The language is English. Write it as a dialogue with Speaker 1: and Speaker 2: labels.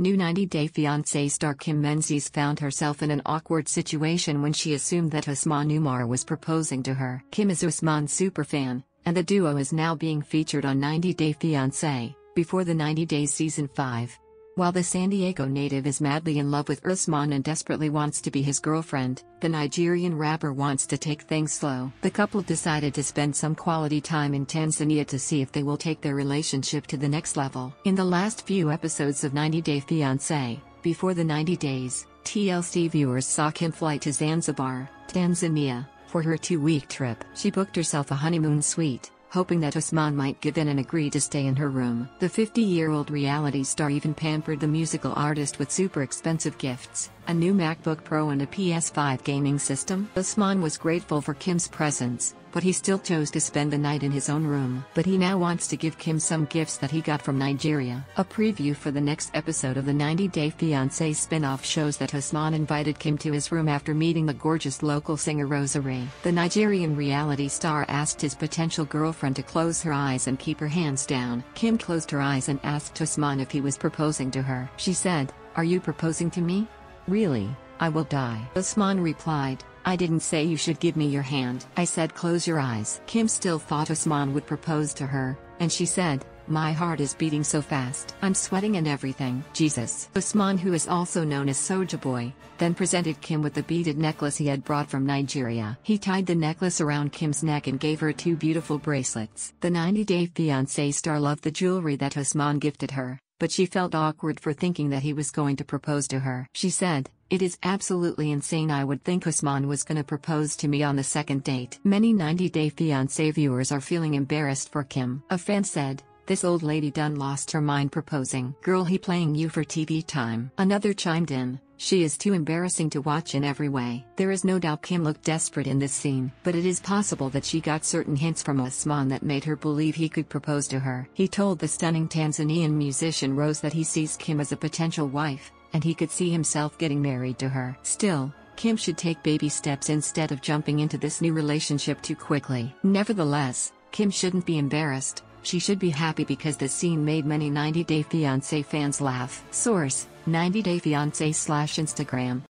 Speaker 1: New 90 Day Fiancé star Kim Menzies found herself in an awkward situation when she assumed that Usman Umar was proposing to her. Kim is Usman's superfan, and the duo is now being featured on 90 Day Fiancé, before the 90 Days Season 5. While the San Diego native is madly in love with Usman and desperately wants to be his girlfriend, the Nigerian rapper wants to take things slow. The couple decided to spend some quality time in Tanzania to see if they will take their relationship to the next level. In the last few episodes of 90 Day Fiancé, before the 90 days, TLC viewers saw Kim fly to Zanzibar, Tanzania, for her two week trip. She booked herself a honeymoon suite hoping that Usman might give in and agree to stay in her room. The 50 year old reality star even pampered the musical artist with super expensive gifts a new MacBook Pro and a PS5 gaming system. Usman was grateful for Kim's presence, but he still chose to spend the night in his own room. But he now wants to give Kim some gifts that he got from Nigeria. A preview for the next episode of the 90 Day Fiancé spin-off shows that Usman invited Kim to his room after meeting the gorgeous local singer Rosary. The Nigerian reality star asked his potential girlfriend to close her eyes and keep her hands down. Kim closed her eyes and asked Usman if he was proposing to her. She said, Are you proposing to me? Really, I will die. Usman replied, I didn't say you should give me your hand. I said close your eyes. Kim still thought Usman would propose to her, and she said, my heart is beating so fast. I'm sweating and everything. Jesus. Usman who is also known as Soja Boy, then presented Kim with the beaded necklace he had brought from Nigeria. He tied the necklace around Kim's neck and gave her two beautiful bracelets. The 90-day fiancé star loved the jewelry that Usman gifted her but she felt awkward for thinking that he was going to propose to her. She said, It is absolutely insane. I would think Usman was gonna propose to me on the second date. Many 90 Day Fiancé viewers are feeling embarrassed for Kim. A fan said, This old lady done lost her mind proposing. Girl, he playing you for TV time. Another chimed in, she is too embarrassing to watch in every way. There is no doubt Kim looked desperate in this scene, but it is possible that she got certain hints from Usman that made her believe he could propose to her. He told the stunning Tanzanian musician Rose that he sees Kim as a potential wife, and he could see himself getting married to her. Still, Kim should take baby steps instead of jumping into this new relationship too quickly. Nevertheless, Kim shouldn't be embarrassed, she should be happy because the scene made many 90 Day Fiancé fans laugh. Source 90 Day Fiancé slash Instagram.